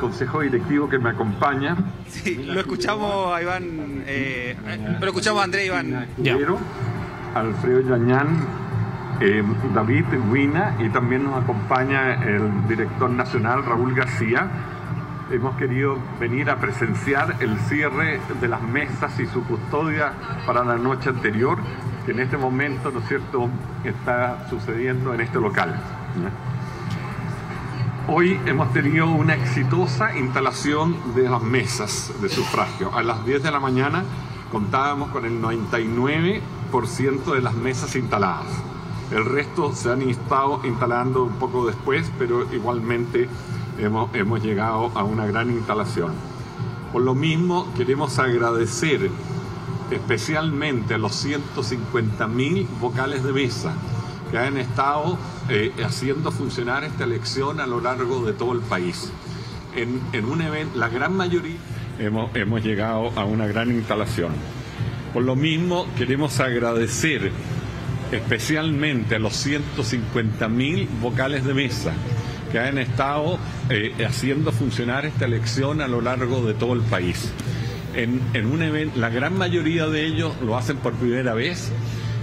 consejo directivo que me acompaña. Sí, lo escuchamos a Iván, eh, lo escuchamos a Andrés Iván. Escudero, Alfredo Yañán, eh, David Huina y también nos acompaña el director nacional Raúl García. Hemos querido venir a presenciar el cierre de las mesas y su custodia para la noche anterior, que en este momento, ¿no es cierto?, está sucediendo en este local. Hoy hemos tenido una exitosa instalación de las mesas de sufragio. A las 10 de la mañana contábamos con el 99% de las mesas instaladas. El resto se han estado instalando un poco después, pero igualmente hemos, hemos llegado a una gran instalación. Por lo mismo, queremos agradecer especialmente a los 150.000 vocales de mesa que han estado eh, haciendo funcionar esta elección a lo largo de todo el país. En, en un evento, la gran mayoría hemos, hemos llegado a una gran instalación. Por lo mismo, queremos agradecer especialmente a los 150.000 vocales de mesa que han estado eh, haciendo funcionar esta elección a lo largo de todo el país. En, en un evento, la gran mayoría de ellos lo hacen por primera vez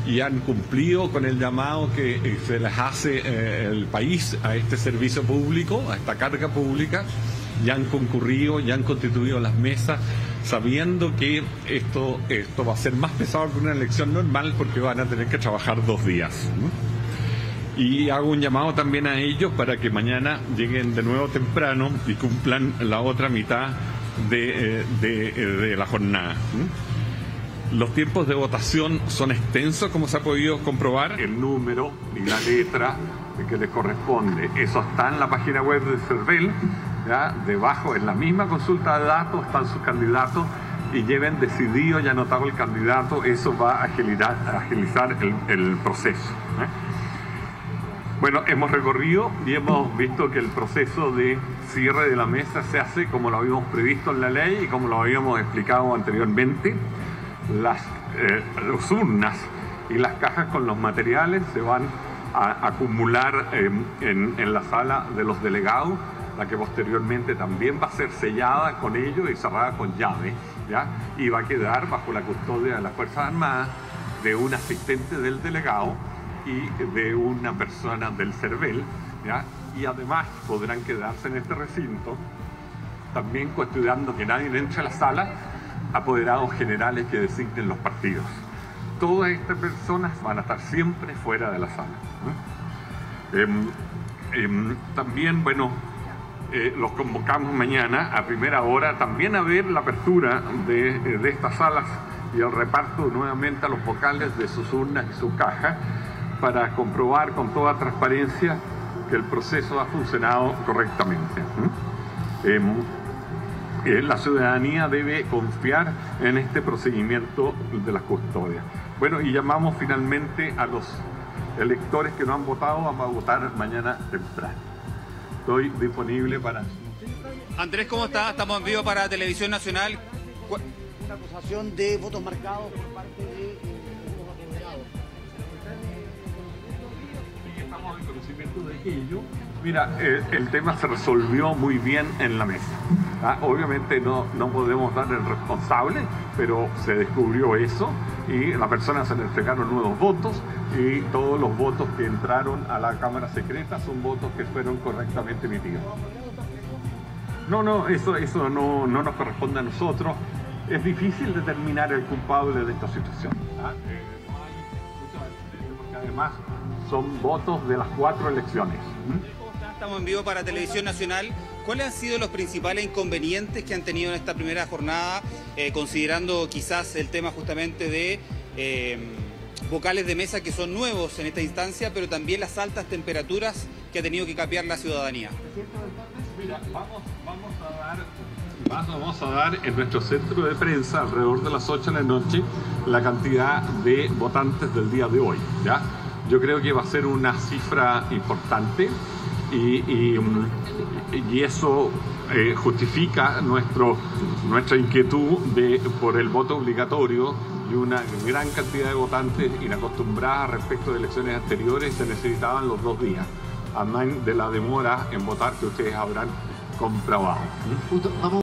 y han cumplido con el llamado que eh, se les hace eh, el país a este servicio público, a esta carga pública, y han concurrido, ya han constituido las mesas, sabiendo que esto, esto va a ser más pesado que una elección normal porque van a tener que trabajar dos días. Y hago un llamado también a ellos para que mañana lleguen de nuevo temprano y cumplan la otra mitad de, eh, de la jornada. Los tiempos de votación son extensos, como se ha podido comprobar. El número y la letra que les corresponde. Eso está en la página web de CERVEL. ¿ya? Debajo, en la misma consulta de datos, están sus candidatos y lleven decidido y anotado el candidato. Eso va a agilizar, agilizar el, el, proceso. ¿eh? Bueno, hemos recorrido y hemos visto que el proceso de cierre de la mesa se hace como lo habíamos previsto en la ley y como lo habíamos explicado anteriormente las, eh, las urnas y las cajas con los materiales se van a acumular eh, en, en, la sala de los delegados, la que posteriormente también va a ser sellada con ellos y cerrada con llave, ¿ya? y va a quedar bajo la custodia de las Fuerzas Armadas, de un asistente del delegado y de una persona del CERVEL, ¿ya? y además podrán quedarse en este recinto, también custodiando que nadie entre a la sala, apoderados generales que designen los partidos. Todas estas personas van a estar siempre fuera de la sala. ¿eh? Eh, eh, también, bueno, los convocamos mañana a primera hora también a ver la apertura de, de, estas salas y el reparto nuevamente a los vocales de sus urnas y su caja para comprobar con toda transparencia que el proceso ha funcionado correctamente la ciudadanía debe confiar en este procedimiento de la custodia. Bueno, y llamamos finalmente a los electores que no han votado, vamos a votar mañana temprano. Estoy disponible para... Andrés, ¿cómo está? Estamos en vivo para Televisión Nacional. Una acusación de votos marcados por parte de eh, Estamos en conocimiento de ello. Mira, eh, el tema se resolvió muy bien en la mesa. ¿ah? Obviamente no, no podemos dar el responsable, pero se descubrió eso y la persona se le entregaron nuevos votos y todos los votos que entraron a la Cámara Secreta son votos que fueron correctamente emitidos. No, no, eso, eso no, no nos corresponde a nosotros. Es difícil determinar el culpable de esta situación. ¿ah? Eh, porque además son votos de las cuatro elecciones. Estamos en vivo para Televisión Nacional. ¿Cuáles han sido los principales inconvenientes que han tenido en esta primera jornada, eh, considerando quizás el tema justamente de eh, vocales de mesa que son nuevos en esta instancia, pero también las altas temperaturas que ha tenido que capear la ciudadanía? Mira, vamos, vamos a dar Vamos a dar en nuestro centro de prensa, alrededor de las 8 de la noche, la cantidad de votantes del día de hoy. ¿ya? Yo creo que va a ser una cifra importante y, y, y eso eh, justifica nuestro, nuestra inquietud de, por el voto obligatorio y una gran cantidad de votantes inacostumbradas respecto de elecciones anteriores se necesitaban los dos días, además de la demora en votar que ustedes habrán comprobado.